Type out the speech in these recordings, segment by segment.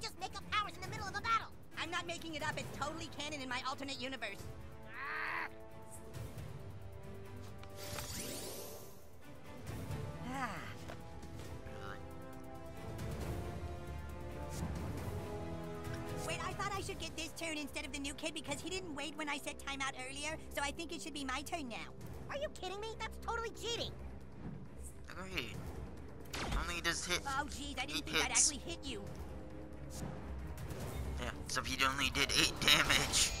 can't just make up powers in the middle of a battle. I'm not making it up. It's totally canon in my alternate universe. Ah. Wait, I thought I should get this turn instead of the new kid because he didn't wait when I said timeout earlier, so I think it should be my turn now. Are you kidding me? That's totally cheating. Agreed. Only does hit. Oh, jeez, I didn't He think I'd actually hit you. Yeah, so he only did 8 damage.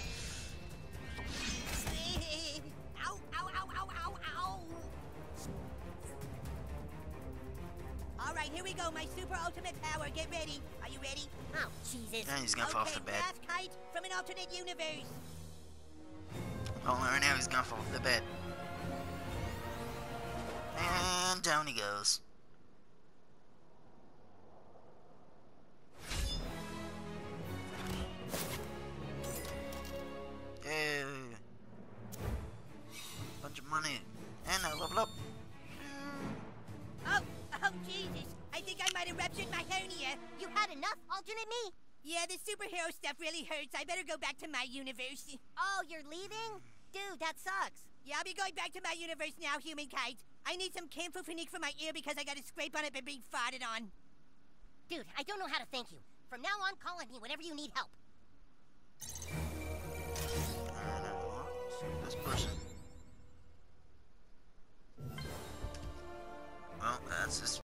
ow, ow, ow, ow, ow, ow. All right, here we go. My super ultimate power. Get ready. Are you ready? Oh, Jesus. Yeah, he's gonna fall off the bed. last kite from an alternate universe. Oh, right now he's gonna fall off the bed. And down he goes. Bunch of money. And I level up. Oh, oh, Jesus. I think I might have ruptured my hernia. You had enough, alternate me? Yeah, the superhero stuff really hurts. I better go back to my universe. Oh, you're leaving? Dude, that sucks. Yeah, I'll be going back to my universe now, human kite. I need some Campho-Phenique for my ear because I got a scrape on it by being farted on. Dude, I don't know how to thank you. From now on, call on me whenever you need help. And I want this person. That's just